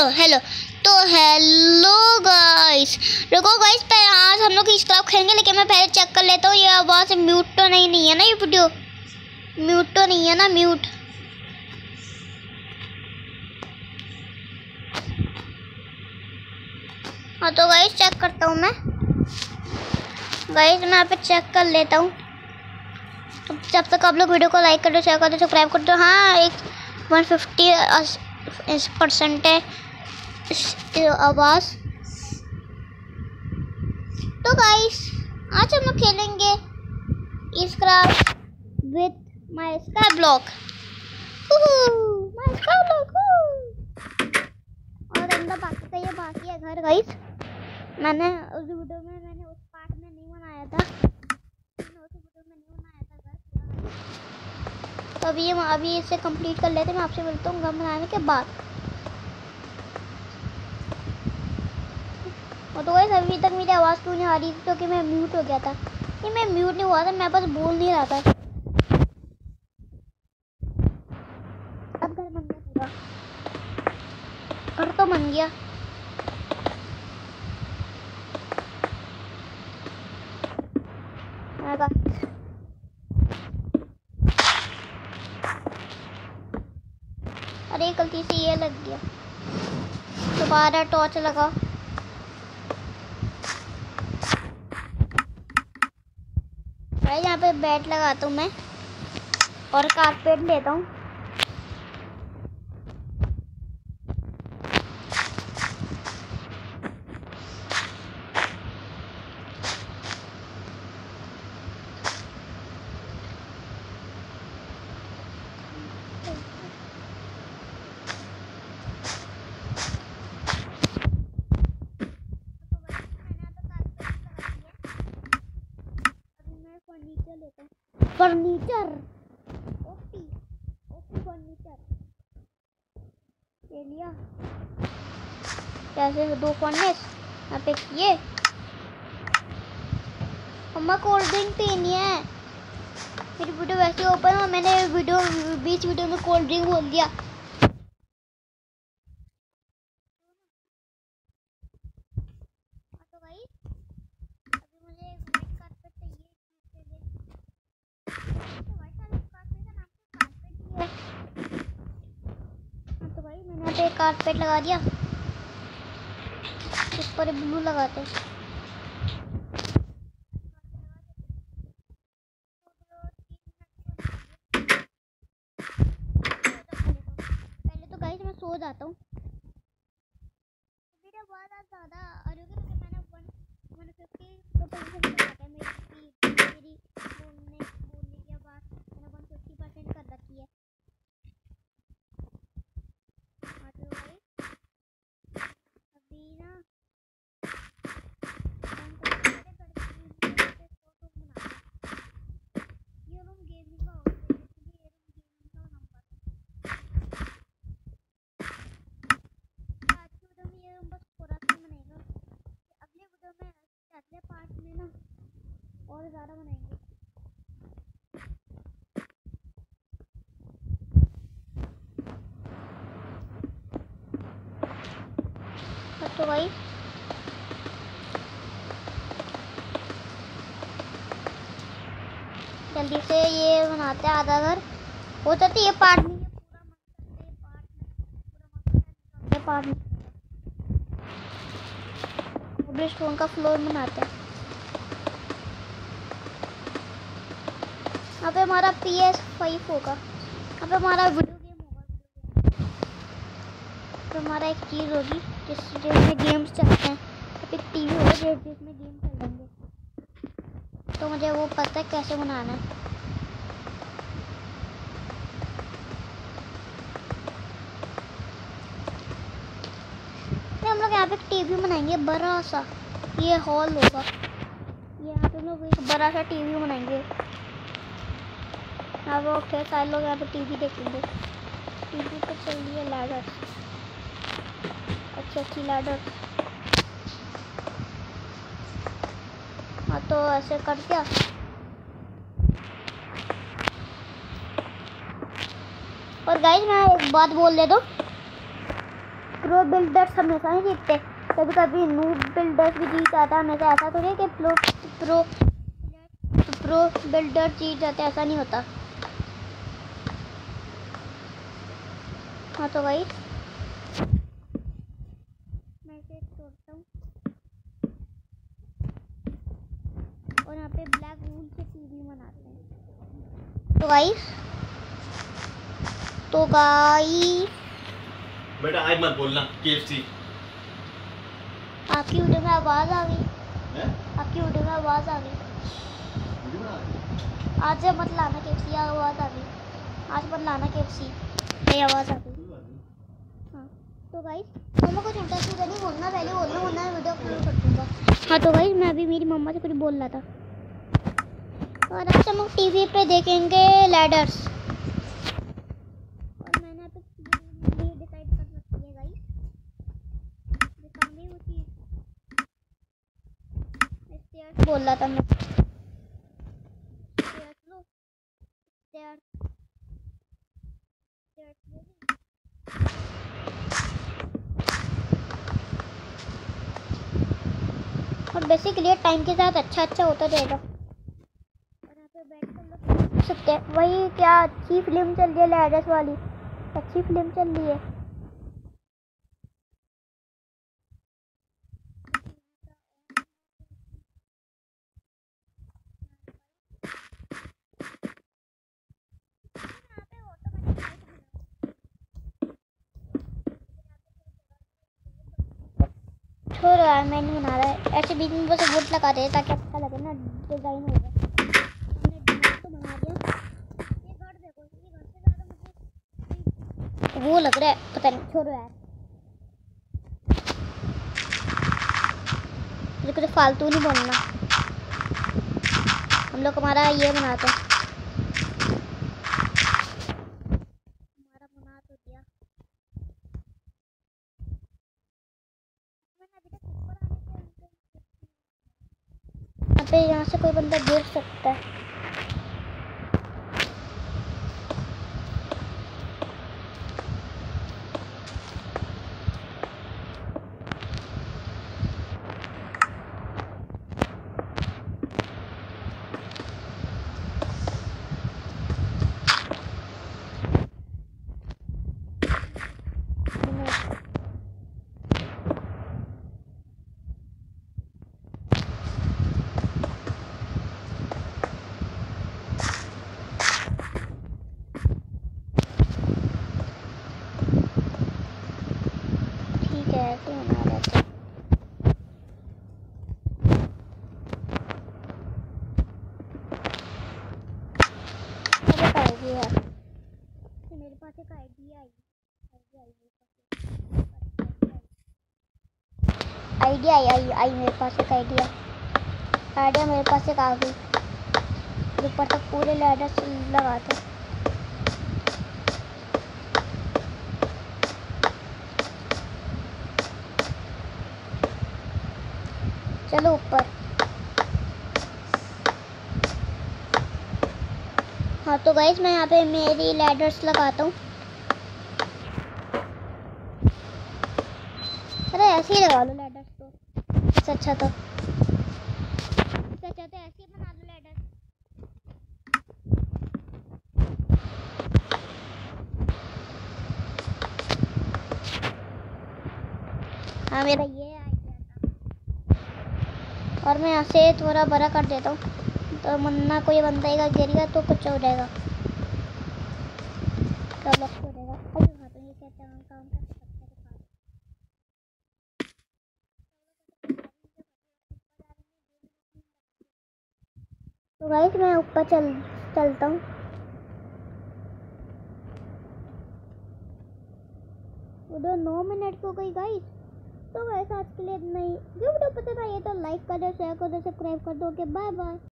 Hello तो hello guys रुको guys पर आज हम लोग तरफ़ खेलेंगे, लेकिन मैं पहले चेक कर लेता हूँ, ये आवाज़ म्यूट तो नहीं नहीं है ना ये वीडियो म्यूट तो नहीं है ना म्यूट हाँ तो गाइस चेक करता हूँ मैं. गाइस मैं यहाँ पे चेक कर लेता हूँ. तो जब तक आप लोग वीडियो को लाइक कर दो शेयर कर दो सब्सक्राइब कर दो हाँ एक वन फिफ्टी परसेंट है. आवाज़ तो गाइस आज हम लोग खेलेंगे with my sky block my block और अंदर बाकी का ये बाकी है घर गाइस मैंने उस वीडियो में, मैंने उस पार्ट में नहीं बनाया था। बनाया था घर तो अभी अभी इसे कंप्लीट कर लेते मैं आपसे मिलता हूँ घर बनाने के बाद। और तो वैसे अभी तक मेरी आवाज़ क्यों नहीं आ रही थी? क्योंकि मैं म्यूट हो गया था। नहीं मैं म्यूट नहीं हुआ था, मैं बस बोल नहीं रहा था। अब घर बन गया पूरा। घर तो बन गया। अरे, गलती से ये लग गया। दोबारा टॉर्च लगा गाइस यहाँ पे बेड लगाता हूँ मैं और कारपेट लेता हूँ। फर्नीचर ओपी ओपी फर्नीचर ले लिया। कैसे? दो फर्नेस यहाँ पे ये मम्मा कोल्ड ड्रिंक पीनी है। मेरी वीडियो वैसे ओपन है मैंने वीडियो बीच वीडियो में कोल्ड ड्रिंक बोल दिया। पे कारपेट लगा दिया। इस पर ब्लू लगाते पहले तो सो जाता हूँ। वीडियो बहुत ज़्यादा और मैंने वन वन फिफ्टी मेरी मेरी बोलने बोलने के बाद मैंने वन फिफ्टी परसेंट कर रखी है बनाएँगे। तो भाई। जल्दी से ये बनाते हैं आधा घर। हो सकता ये पार्ट नहीं है पूरा पार्ट पार्ट स्टोन का फ्लोर बनाते हैं। यहाँ पे हमारा पी एस फाइव होगा। यहाँ पे हमारा वीडियो गेम होगा तो हमारा एक चीज़ होगी, जिस जिसमें गेम्स चलते हैं एक टीवी होगा जिसमें गेम खेलेंगे तो मुझे वो पता है कैसे बनाना है। हम यहाँ पे टीवी बनाएँगे, बड़ा सा। ये हॉल होगा। यहाँ पे लोग एक बड़ा सा टीवी बनाएँगे। अब ओके सारे लोग यहाँ पे टीवी देखेंगे। टीवी पर चल रही है लैडर। अच्छी अच्छी लैडर। हाँ तो ऐसे कर दिया और गाइस मैं एक बात बोल दे दो? प्रो बिल्डर्स हमेशा ही जीतते कभी कभी न्यू बिल्डर्स भी जीत जाता है। हमेशा ऐसा तो नहीं कि प्रो प्रो प्रो बिल्डर जीत जाते ऐसा नहीं होता। हाँ तो भाई मैं इसे तोड़ता हूँ। और यहाँ पे ब्लैक वूल से टीवी बनाते हैं। तो गाइस तो गाइस बेटा आज मत बोलना केएफसी आपकी वीडियो में आवाज़ आ गई। आपकी वीडियो में आवाज़ आ गई। आज मत लाना केफसी आवाज़ आ गई। आज मत लाना केफसी नहीं आवाज़ आ गई। तो गाइस मम्मा कुछ उल्टा नहीं बोलना पहले, बोलना मैं वीडियो अपलोड कर दूँगा। हाँ तो भाई मैं अभी मेरी मम्मा से कुछ बोल रहा था। और आज हम टीवी पे देखेंगे लैडर्स और बोल रहा था मैं स्टेयर्स लो स्टेयर्स स्टेयर्स ले ली। और बेसिकली टाइम के साथ अच्छा अच्छा होता जाएगा। और यहाँ पे बैठ कर लोग सकते हैं, वही क्या, अच्छी फ़िल्म चल रही है लैडस वाली। अच्छी फ़िल्म चल रही है। छोड़ो है मैं नहीं बना रहा है। ऐसे बीच में बस वोट लगा दे ताकि अच्छा लगे ना डिज़ाइन डिज़ाइन तो मुझे वो लग रहा है, पता नहीं, छोड़ो यार। मुझे कुछ फालतू नहीं बोलना। हम लोग हमारा ये बनाते हैं। पे यहाँ से कोई बंदा गिर सकता है ठीक है ऐसे बना लेते हैं। आइडिया है। कि मेरे पास एक आइडिया आई। आइडिया आई आई आई मेरे पास एक आइडिया। आइडिया मेरे पास एक आ गई। ऊपर तक पूरे लैडर लगाते हैं। चलो ऊपर हाँ तो गाइस मैं यहाँ पे मेरी लैडर्स लगाता हूँ। अरे, ऐसे ही लगा लो लैडर्स तो। इससे अच्छा तो। अच्छा तो ऐसे ही बना लो लैडर्स हाँ मेरा ये आइडिया था। और मैं यहाँ से थोड़ा बड़ा कर देता हूँ। तो मन्ना कोई बंदेगा गिरेगा तो कुछ हो जाएगा। लॉक जाएगा अरे तो ये क्या काम कर सकते। तो गाइस मैं ऊपर चल चलता हूँ उधर नौ मिनट हो गई गाइस तो वैसे आज के लिए इतना ही जो वीडियो पसंद आई तो लाइक कर दो शेयर कर दो सब्सक्राइब कर दो ओके बाय बाय